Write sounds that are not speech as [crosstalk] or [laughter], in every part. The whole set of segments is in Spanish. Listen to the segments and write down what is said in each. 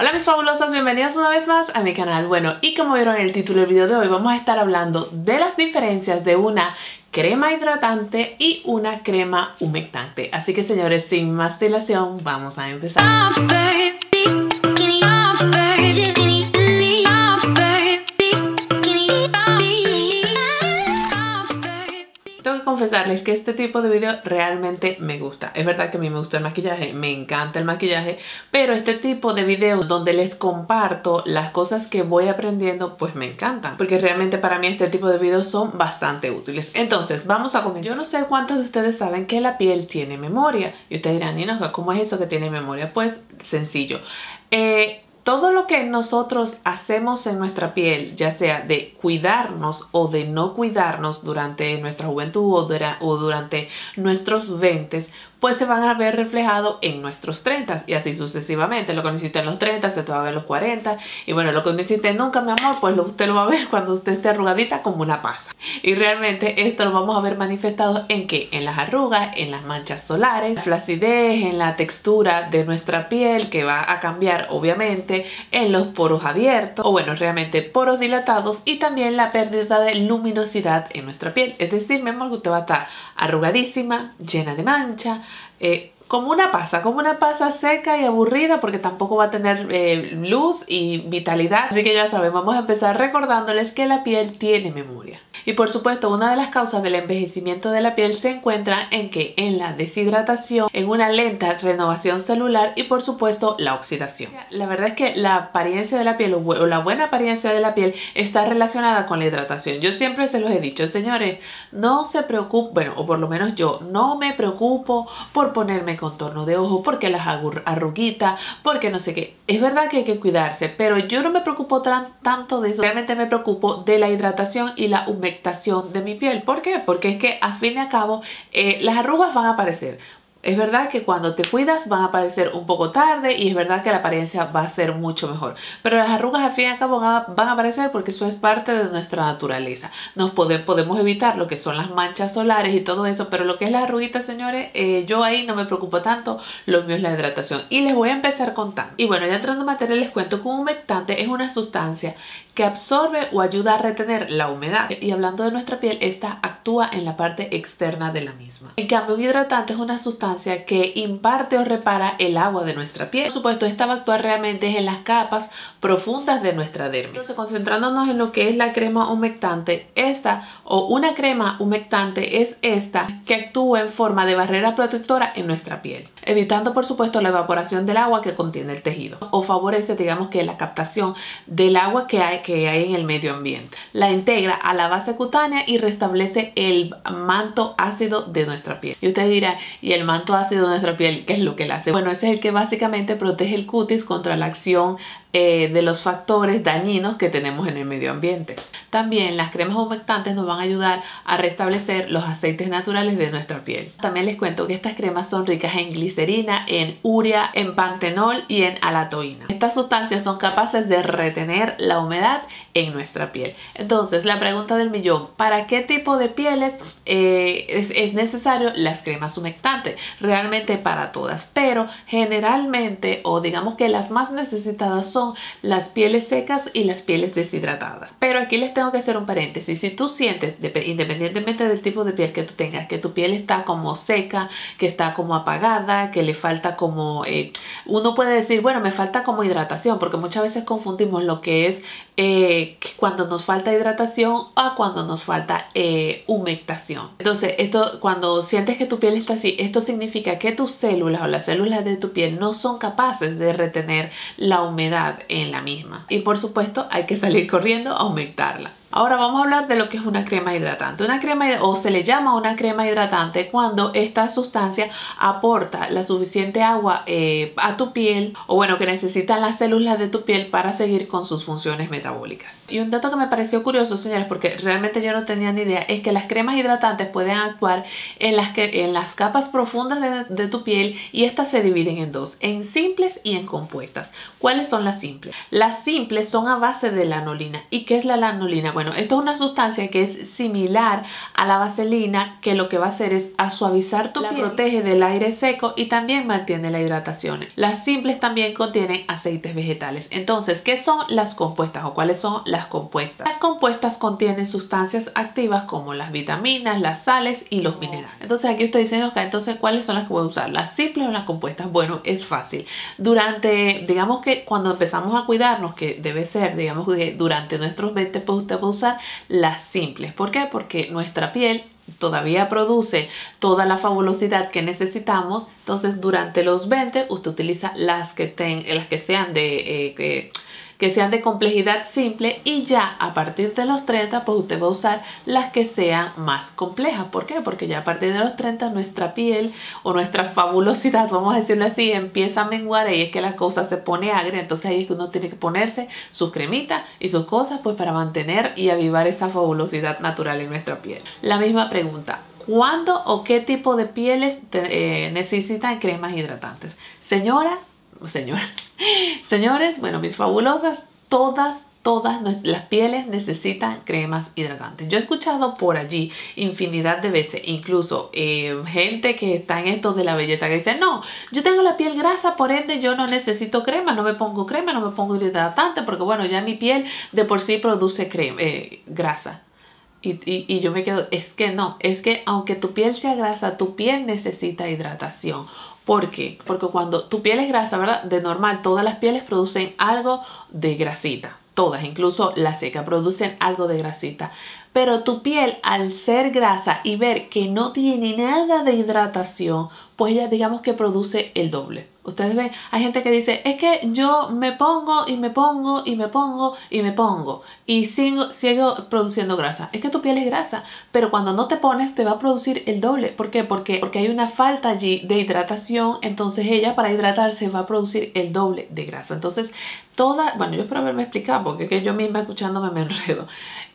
Hola mis fabulosas, bienvenidas una vez más a mi canal. Bueno, y como vieron en el título del video de hoy, vamos a estar hablando de las diferencias de una crema hidratante y una crema humectante. Así que señores, sin más dilación, vamos a empezar. Confesarles que este tipo de video realmente me gusta. Es verdad que a mí me gusta el maquillaje, me encanta el maquillaje, pero este tipo de videos donde les comparto las cosas que voy aprendiendo, pues me encantan. Porque realmente para mí este tipo de videos son bastante útiles. Entonces, vamos a comenzar. Yo no sé cuántos de ustedes saben que la piel tiene memoria. Y ustedes dirán, Nino, ¿cómo es eso que tiene memoria? Pues sencillo. Eh, todo lo que nosotros hacemos en nuestra piel, ya sea de cuidarnos o de no cuidarnos durante nuestra juventud o, durante nuestros 20, pues se van a ver reflejado en nuestros 30 y así sucesivamente. Lo que necesite en los 30 se te va a ver los 40 y bueno, lo que necesite nunca, mi amor, pues usted lo va a ver cuando usted esté arrugadita como una pasa. Y realmente esto lo vamos a ver manifestado en que en las arrugas, en las manchas solares, la flacidez, en la textura de nuestra piel que va a cambiar obviamente, en los poros abiertos o bueno, realmente poros dilatados y también la pérdida de luminosidad en nuestra piel. Es decir, mi amor, que usted va a estar arrugadísima, llena de mancha, eh, como una pasa, como una pasa seca y aburrida porque tampoco va a tener eh, luz y vitalidad. Así que ya saben, vamos a empezar recordándoles que la piel tiene memoria. Y por supuesto, una de las causas del envejecimiento de la piel se encuentra en que en la deshidratación, en una lenta renovación celular y por supuesto la oxidación. La verdad es que la apariencia de la piel o la buena apariencia de la piel está relacionada con la hidratación. Yo siempre se los he dicho, señores, no se preocupen, bueno, o por lo menos yo, no me preocupo por ponerme contorno de ojo, porque las arruguitas, porque no sé qué. Es verdad que hay que cuidarse, pero yo no me preocupo tanto de eso. Realmente me preocupo de la hidratación y la humectación de mi piel. ¿Por qué? Porque es que a fin y a cabo eh, las arrugas van a aparecer. Es verdad que cuando te cuidas van a aparecer un poco tarde y es verdad que la apariencia va a ser mucho mejor. Pero las arrugas al fin y al cabo van a aparecer porque eso es parte de nuestra naturaleza. Nos podemos evitar lo que son las manchas solares y todo eso, pero lo que es la arruguita, señores, eh, yo ahí no me preocupo tanto. Lo mío es la hidratación. Y les voy a empezar contando. Y bueno, ya entrando en materia les cuento que un humectante es una sustancia que absorbe o ayuda a retener la humedad. Y hablando de nuestra piel, esta actúa en la parte externa de la misma. En cambio, un hidratante es una sustancia que imparte o repara el agua de nuestra piel. Por supuesto, esta va a actuar realmente en las capas profundas de nuestra dermis. Entonces, concentrándonos en lo que es la crema humectante, esta o una crema humectante es esta que actúa en forma de barrera protectora en nuestra piel, evitando por supuesto la evaporación del agua que contiene el tejido o favorece digamos que la captación del agua que hay que hay en el medio ambiente. La integra a la base cutánea y restablece el manto ácido de nuestra piel. Y usted dirá, ¿y el manto ácido de nuestra piel qué es lo que le hace? Bueno, ese es el que básicamente protege el cutis contra la acción eh, de los factores dañinos que tenemos en el medio ambiente. También las cremas humectantes nos van a ayudar a restablecer los aceites naturales de nuestra piel. También les cuento que estas cremas son ricas en glicerina, en urea, en pantenol y en alatoína. Estas sustancias son capaces de retener la humedad en nuestra piel. Entonces, la pregunta del millón, ¿para qué tipo de pieles eh, es, es, necesario las cremas humectantes? Realmente para todas, pero generalmente o digamos que las más necesitadas son las pieles secas y las pieles deshidratadas. Pero aquí les tengo que hacer un paréntesis. Si tú sientes, independientemente del tipo de piel que tú tengas, que tu piel está como seca, que está como apagada, que le falta como... Eh, uno puede decir, bueno, me falta como hidratación, porque muchas veces confundimos lo que es eh, cuando nos falta hidratación a cuando nos falta eh, humectación. Entonces, esto cuando sientes que tu piel está así, esto significa que tus células o las células de tu piel no son capaces de retener la humedad en la misma. Y por supuesto, hay que salir corriendo a aumentarla. Ahora vamos a hablar de lo que es una crema hidratante. Una crema o se le llama una crema hidratante cuando esta sustancia aporta la suficiente agua eh, a tu piel o bueno que necesitan las células de tu piel para seguir con sus funciones metabólicas. Y un dato que me pareció curioso, señores, porque realmente yo no tenía ni idea, es que las cremas hidratantes pueden actuar en las, en las capas profundas de, de tu piel y estas se dividen en dos, en simples y en compuestas. ¿Cuáles son las simples? Las simples son a base de lanolina. ¿Y qué es la lanolina? Bueno, esto es una sustancia que es similar a la vaselina que lo que va a hacer es a suavizar tu la piel, protege del aire seco y también mantiene la hidratación. Las simples también contienen aceites vegetales. Entonces, ¿qué son las compuestas o cuáles son las compuestas? Las compuestas contienen sustancias activas como las vitaminas, las sales y los minerales. Entonces, aquí diciendo que entonces, ¿cuáles son las que voy a usar? ¿Las simples o las compuestas? Bueno, es fácil. Durante, digamos que cuando empezamos a cuidarnos, que debe ser, digamos que durante nuestros 20, pues usted a usar las simples. ¿Por qué? Porque nuestra piel todavía produce toda la fabulosidad que necesitamos, entonces durante los 20 usted utiliza las que, ten, las que sean de... Eh, que sean de complejidad simple y ya a partir de los 30 pues usted va a usar las que sean más complejas. ¿Por qué? Porque ya a partir de los 30 nuestra piel o nuestra fabulosidad, vamos a decirlo así, empieza a menguar y es que la cosa se pone agria. Entonces ahí es que uno tiene que ponerse su cremita y sus cosas pues para mantener y avivar esa fabulosidad natural en nuestra piel. La misma pregunta, ¿Cuándo o qué tipo de pieles eh, necesitan cremas hidratantes? Señora, señora, [laughs] señores, bueno, mis fabulosas, todas, todas las pieles necesitan cremas hidratantes. Yo he escuchado por allí infinidad de veces, incluso eh, gente que está en esto de la belleza, que dice, no, yo tengo la piel grasa, por ende yo no necesito crema, no me pongo crema, no me pongo hidratante, porque bueno, ya mi piel de por sí produce crema, eh, grasa. Y, y, yo me quedo, es que no, es que aunque tu piel sea grasa, tu piel necesita hidratación. ¿Por qué? Porque cuando tu piel es grasa, ¿verdad? De normal, todas las pieles producen algo de grasita. Todas, incluso la seca, producen algo de grasita. Pero tu piel, al ser grasa y ver que no tiene nada de hidratación, pues ya digamos que produce el doble. Ustedes ven, hay gente que dice, es que yo me pongo y me pongo y me pongo y me pongo y sigo, sigo produciendo grasa. Es que tu piel es grasa, pero cuando no te pones te va a producir el doble. ¿Por qué? Porque, porque hay una falta allí de hidratación, entonces ella para hidratarse va a producir el doble de grasa. Entonces, toda, bueno, yo espero haberme explicado porque que yo misma escuchándome me enredo.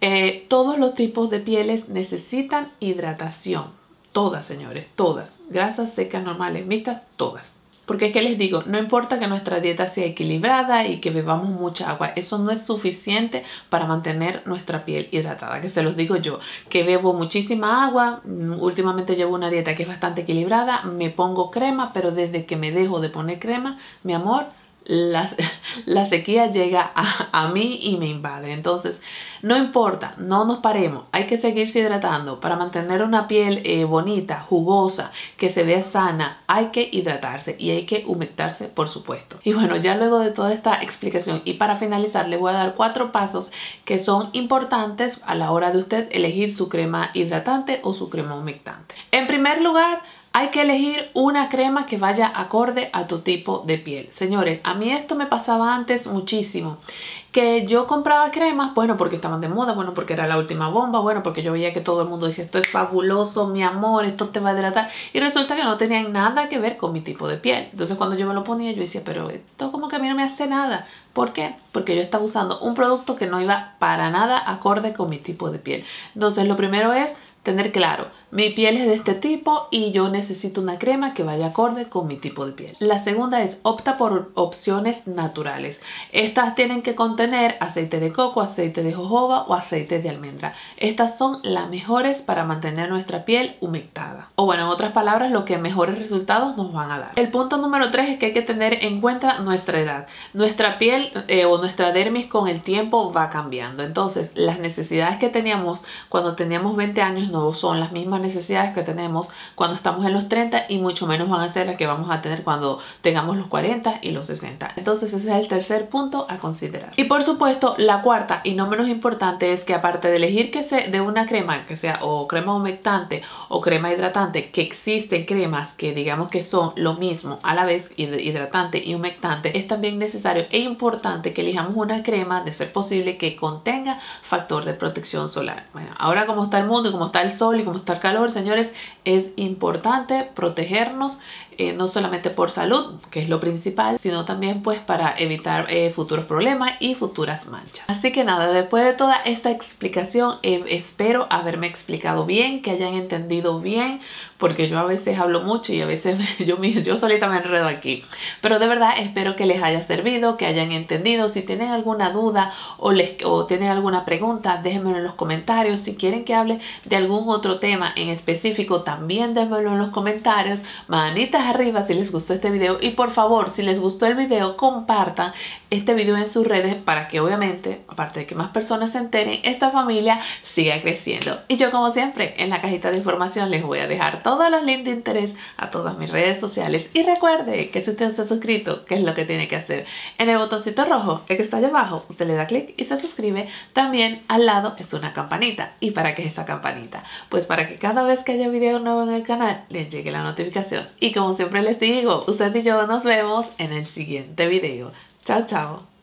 Eh, todos tipos de pieles necesitan hidratación Todas, señores, todas. Grasas secas, normales, mixtas, todas. Porque es que les digo, no importa que nuestra dieta sea equilibrada y que bebamos mucha agua, eso no es suficiente para mantener nuestra piel hidratada, que se los digo yo, que bebo muchísima agua, mm, últimamente llevo una dieta que es bastante equilibrada, me pongo crema, pero desde que me dejo de poner crema, mi amor, la, sequía llega a, mí y me invade. Entonces, no importa, no nos paremos, hay que seguirse hidratando. Para mantener una piel eh, bonita, jugosa, que se vea sana, hay que hidratarse y hay que humectarse, por supuesto. Y bueno, ya luego de toda esta explicación y para finalizar, le voy a dar cuatro pasos que son importantes a la hora de usted elegir su crema hidratante o su crema humectante. En primer lugar, hay que elegir una crema que vaya acorde a tu tipo de piel. Señores, a mí esto me pasaba antes muchísimo. Que yo compraba cremas, bueno, porque estaban de moda, bueno, porque era la última bomba, bueno, porque yo veía que todo el mundo decía, esto es fabuloso, mi amor, esto te va a hidratar. Y resulta que no tenían nada que ver con mi tipo de piel. Entonces cuando yo me lo ponía, yo decía, pero esto como que a mí no me hace nada. ¿Por qué? Porque yo estaba usando un producto que no iba para nada acorde con mi tipo de piel. Entonces lo primero es tener claro, mi piel es de este tipo y yo necesito una crema que vaya acorde con mi tipo de piel. La segunda es opta por opciones naturales. Estas tienen que contener aceite de coco, aceite de jojoba o aceite de almendra. Estas son las mejores para mantener nuestra piel humectada. O bueno, en otras palabras, lo que mejores resultados nos van a dar. El punto número tres es que hay que tener en cuenta nuestra edad. Nuestra piel eh, o nuestra dermis con el tiempo va cambiando. Entonces, las necesidades que teníamos cuando teníamos 20 años no son las mismas necesidades que tenemos cuando estamos en los 30 y mucho menos van a ser las que vamos a tener cuando tengamos los 40 y los 60. Entonces ese es el tercer punto a considerar. Y por supuesto la cuarta y no menos importante es que aparte de elegir que sea de una crema que sea o crema humectante o crema hidratante, que existen cremas que digamos que son lo mismo a la vez hidratante y humectante, es también necesario e importante que elijamos una crema de ser posible que contenga factor de protección solar. Bueno, ahora como está el mundo y como está el sol y como está el calor, señores, es importante protegernos eh, no solamente por salud, que es lo principal, sino también pues para evitar eh, futuros problemas y futuras manchas. Así que nada, después de toda esta explicación, espero haberme explicado bien, que hayan entendido bien, porque yo a veces hablo mucho y a veces [laughs] yo, yo solita me enredo aquí. Pero de verdad espero que les haya servido, que hayan entendido. Si tienen alguna duda o, les, o tienen alguna pregunta, déjenmelo en los comentarios. Si quieren que hable de algún otro tema en específico, también déjenmelo en los comentarios. Manitas arriba si les gustó este video y por favor, si les gustó el video, compartan este video en sus redes para que obviamente, aparte de que más personas se enteren, esta familia siga creciendo. Y yo como siempre, en la cajita de información les voy a dejar todos los links de interés a todas mis redes sociales. Y recuerde que si usted se ha suscrito, ¿qué es lo que tiene que hacer? En el botoncito rojo, el que está allá abajo, usted le da clic y se suscribe. También al lado está una campanita. ¿Y para qué es esa campanita? Pues para que cada vez que haya video nuevo en el canal, les llegue la notificación. Y siempre les digo, usted y yo nos vemos en el siguiente video. Chao, chao.